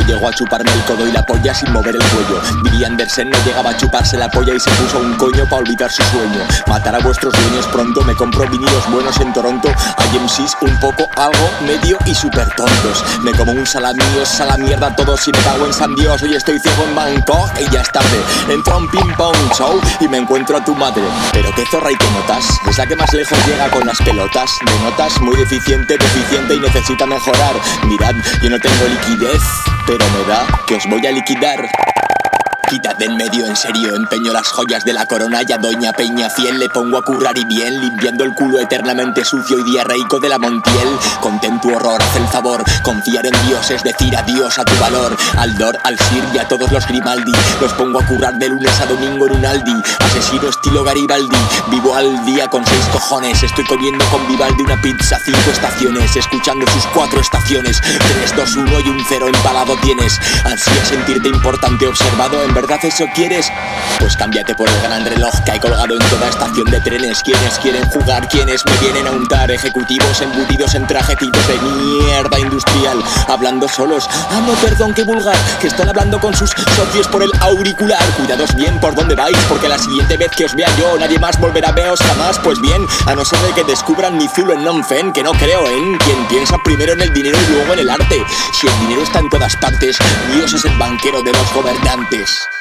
llegó a chuparme el codo y la polla sin mover el cuello. Billy Anderson no llegaba a chuparse la polla y se puso un coño para olvidar su sueño. Matar a vuestros dueños pronto, me compro vinilos buenos en Toronto. Hay MCs un poco, algo, medio y súper tontos. Me como un salami, os a la mierda todos y me cago en San Dios. Hoy estoy ciego en Bangkok y ya es tarde. Entro a un ping pong show y me encuentro a tu madre. Pero qué zorra y qué notas. Es la que más lejos llega con las pelotas. De notas muy deficiente, deficiente y necesita mejorar. Mirad, yo no tengo liquidez, pero me da que os voy a liquidar. Quitad de en medio, en serio, empeño las joyas de la corona y a Doña Peña fiel le pongo a currar y bien, limpiando el culo eternamente sucio y diarreico de la Montiel. Contén tu horror, haz el favor, confiar en Dios es decir adiós a tu valor. Al Dor, al Sir y a todos los Grimaldi, los pongo a currar de lunes a domingo en un Aldi. Asesino estilo Garibaldi, vivo al día con seis cojones, estoy comiendo con Vivaldi una pizza, cinco estaciones, escuchando sus cuatro estaciones. 3, 2, 1 y un cero empalado tienes. Ansía sentirte importante, observado, en verdad eso quieres. Pues cámbiate por el gran reloj que hay colgado en toda estación de trenes. Quienes quieren jugar, quienes me vienen a untar. Ejecutivos embutidos en trajecitos de mierda industrial. Hablando solos. Ah, no, perdón, qué vulgar. Que están hablando con sus socios por el auricular. Cuidados bien por dónde vais, porque la siguiente vez que os vea yo, nadie más volverá a veros jamás. Pues bien, a no ser de que descubran mi zulo en non-fen, que no creo en quien piensa primero en el dinero y luego en el arte. Si el dinero está en todas partes, Dios es el banquero de los gobernantes.